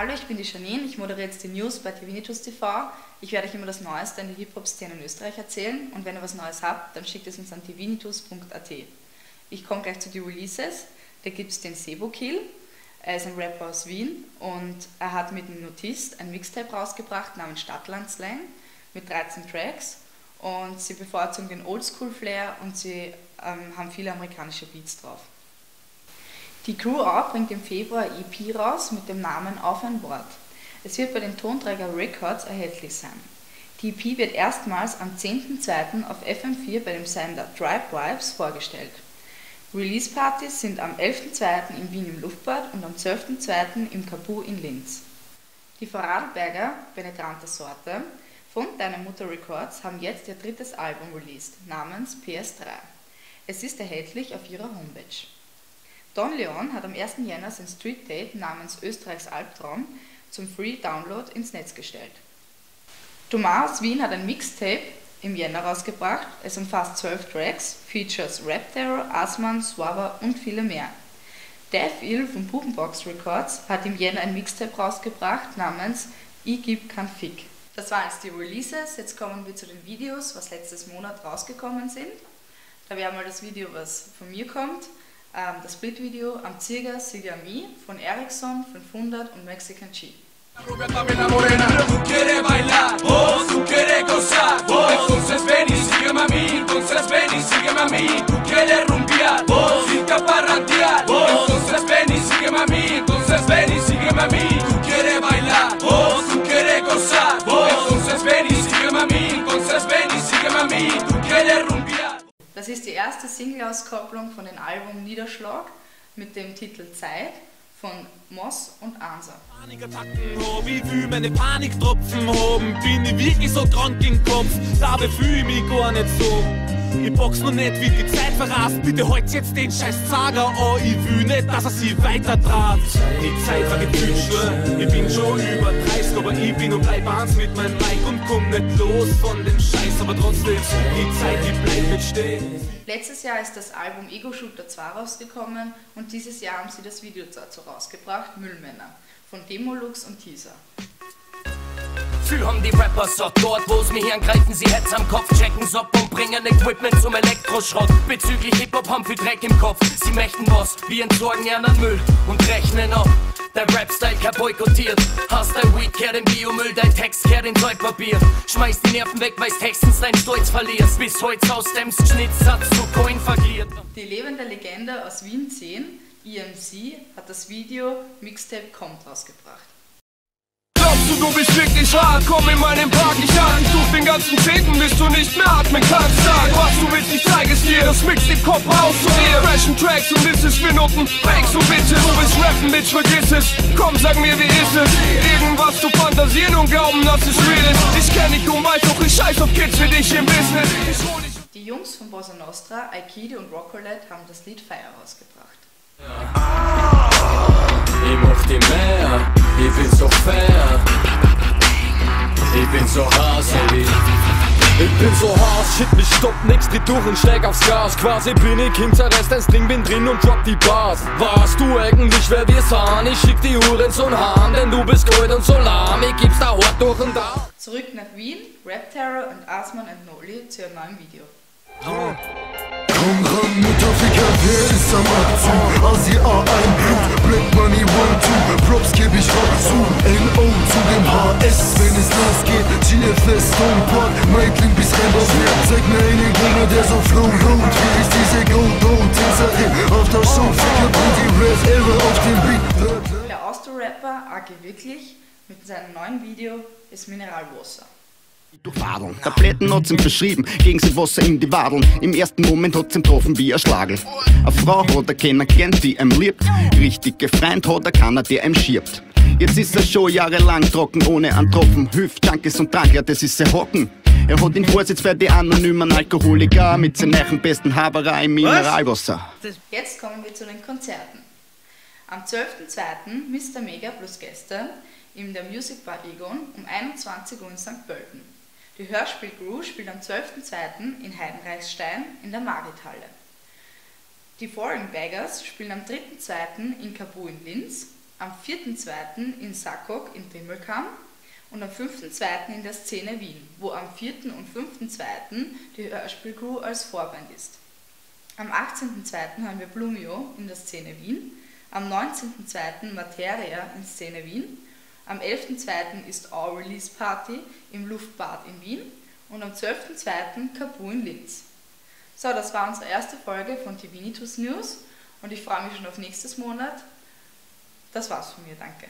Hallo, ich bin die Janine, ich moderiere jetzt die News bei Divinitus TV. Ich werde euch immer das Neueste in der Hip-Hop-Szene in Österreich erzählen und wenn ihr was Neues habt, dann schickt es uns an divinitus.at. Ich komme gleich zu den Releases. Da gibt es den Sebo Kill, er ist ein Rapper aus Wien und er hat mit dem Notist ein Mixtape rausgebracht namens Stadtland Slang mit 13 Tracks und sie bevorzugen den Oldschool-Flair und sie ähm, haben viele amerikanische Beats drauf. Die Crew A bringt im Februar EP raus mit dem Namen Auf ein Wort. Es wird bei den Tonträger Records erhältlich sein. Die EP wird erstmals am 10.02. auf FM4 bei dem Sender Drive Vibes vorgestellt. Release-Partys sind am 11.02. in Wien im Luftbad und am 12.02. im Kabu in Linz. Die Vorarlberger, penetrante Sorte, von Deine Mutter Records haben jetzt ihr drittes Album released, namens PS3. Es ist erhältlich auf ihrer Homepage. Don Leon hat am 1. Jänner sein Street Date namens Österreichs Albtraum zum Free Download ins Netz gestellt. Thomas Wien hat ein Mixtape im Jänner rausgebracht. Es umfasst zwölf Tracks, Features Rap Terror, Asman, Swava und viele mehr. Death Ill von Bubenbox Records hat im Jänner ein Mixtape rausgebracht namens Ich gib kein Fick. Das waren jetzt die Releases. Jetzt kommen wir zu den Videos, was letztes Monat rausgekommen sind. Da wäre mal das Video, was von mir kommt. Ähm, das Split-Video am Zirga Sigami von Ericsson 500 und Mexican G. Entonces ven y sígueme a mí, entonces ven y sígueme a mí, tú quieres ist die erste Single-Auskopplung von dem Album Niederschlag mit dem Titel Zeit von Moss und Ansa. Panikattacken hab, ich fühl meine Paniktropfen haben, bin ich wirklich so krank im Kopf, dabei fühl ich mich gar nicht so. Ich box noch nicht, wie die Zeit verrast, bitte halt jetzt den scheiß Zager an, ich will nicht, dass er sie weitertrat. Die Zeit war gefühlt ich bin schon über 30, aber ich bin und bleib eins mit meinem Mike und komm nicht los von dem Scheiß, aber trotzdem, die Zeit, die bleibt nicht stehen. Letztes Jahr ist das Album Ego Shooter 2 rausgekommen und dieses Jahr haben sie das Video dazu rausgebracht, Müllmänner, von Demolux und Teaser. Viel haben die Rapper so dort, wo's mir hören, greifen sie Hetz am Kopf, checken Sopp und bringen Equipment zum Elektroschrott. Bezüglich Hip-Hop haben viel Dreck im Kopf, sie möchten was, wir entsorgen ihren Müll und rechnen ab. Dein Rap-Style kein boykottiert. Hast dein Weed, kehrt in Biomüll, dein Text kehrt in Zeugpapier. Schmeiß die Nerven weg, weil's textens dein Stolz verlierst. Bis heute aus dem Schnittsatz zu Coin verliert. Die lebende Legende aus Wien 10, EMC, hat das Video Mixtape Kommt rausgebracht. Glaubst du, du bist wirklich hart? Komm in meinen Park nicht an. Ich such den ganzen Zehnten, bis du nicht mehr atmen kannst. Sag, was du willst, ich zeig es dir. Das mixt den Kopf raus zu dir. Freshen Tracks und ist Minuten. Breaks und bitte, du willst rappen, Bitch, vergiss es. Komm, sag mir, wie ist es? Irgendwas zu fantasieren und glauben, dass es real ist. Ich kenn dich und weiß doch, ich scheiß auf Kids für dich im Business. Die Jungs von Bossa Nostra, Aikide und Rockolette haben das Lied Fire rausgebracht. Ich mach die mehr, ich bin so fair. Ich bin so haselig. Ich bin so hart, shit, mich stoppt nix, dreh durch und steig aufs Gas. Quasi bin ich hinter Rest, ein String bin drin und drop die Bars. Warst du eigentlich, wer wir sind? Ich schick die Uhren so Hahn, denn du bist kalt und so lahm. Ich gib's da hart durch und da. Zurück nach Wien, Rap Terror und Asman und Noli zu ihrem neuen Video. Komm ran, Mutterficker, wer ist am Akzug? Asia ein Blut, AG Wirklich mit seinem neuen Video ist Mineralwasser. Wadeln. Tabletten hat's ihm verschrieben, gegen sein Wasser in die Wadeln. Im ersten Moment hat's ihm getroffen wie ein Schlagel. Eine Frau hat er kennengelernt, die ihm liebt. Richtige Freund hat er keiner, der ihm schiebt. Jetzt ist er schon jahrelang trocken, ohne einen Tropfen. Hüft, Junkies und Trank, ja, das ist sein Hocken. Er hat den Vorsitz für die anonymen Alkoholiker mit seinen neuen besten Haberei im Mineralwasser. Jetzt kommen wir zu den Konzerten. Am 12.02. Mr. Mega plus Gäste in der Music Bar Egon um 21 Uhr in St. Pölten. Die Hörspiel-Crew spielt am 12.02. in Heidenreichstein in der Marithalle. Die Foreign Baggers spielen am 3.2. in Kabu in Linz am 4.2. in Sakok in Trimmelkamm und am 5.2. in der Szene Wien, wo am 4. und 5.2. die Hörspielcrew als Vorband ist. Am 18.2. haben wir Blumio in der Szene Wien, am 19.2. Materia in Szene Wien, am 11.2. ist Our Release Party im Luftbad in Wien und am 12.2. Kapu in Linz. So, das war unsere erste Folge von Divinitus News und ich freue mich schon auf nächstes Monat. Das war's von mir, danke.